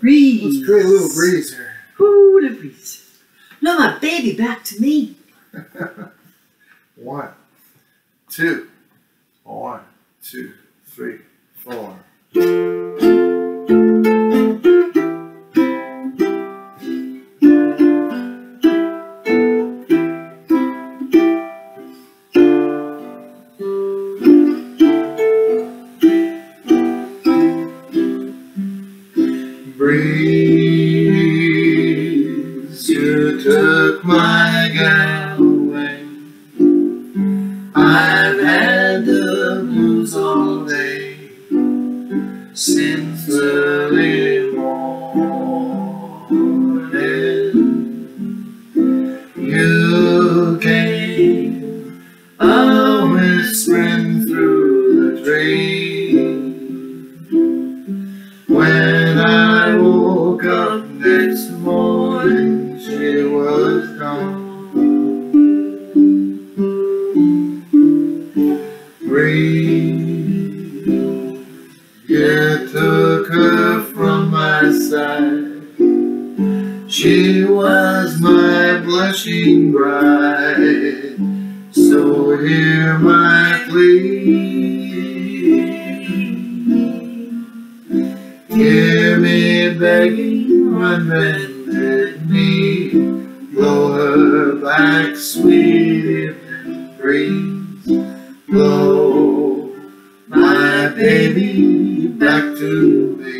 breeze. Let's create a little breeze here. Ooh, the breeze. Now my baby back to me. One, two, one, two, three, four. Took my gal away. I've had the blues all day since early morning. You came You took her from my side. She was my blushing bride. So hear my plea. Hear me begging on bended knee. Blow her back, sweet back to me.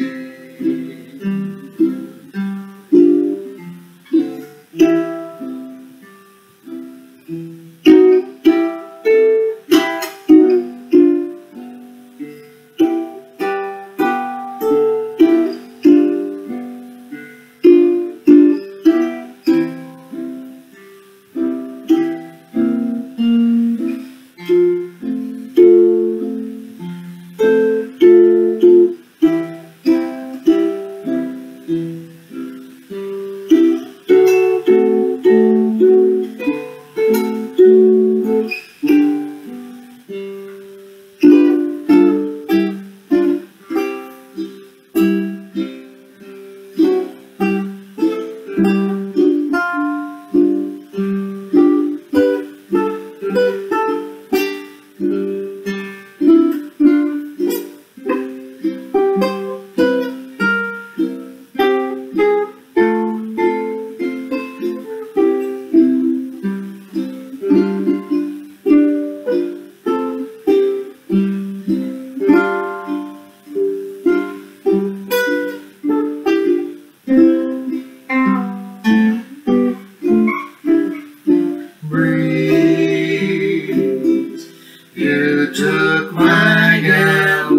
You took my gal.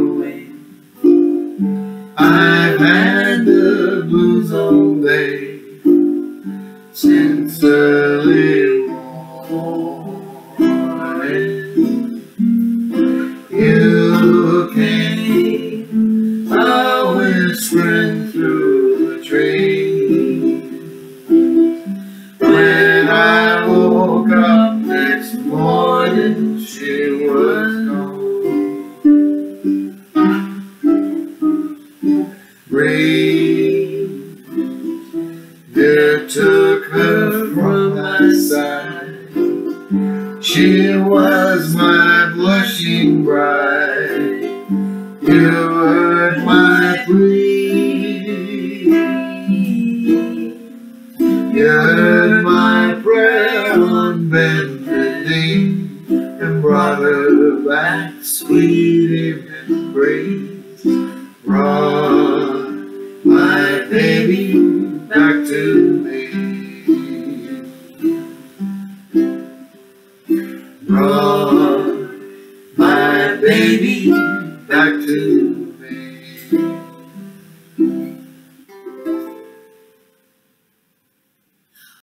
I've had the blues all day since early. You came a whispering through the trees. When I woke up Rain, there took her from my side. She was my blushing bride. You heard my plea. You heard my prayer on bended knee and brought her back, sweet evening breeze. Brought me. Brought my baby back to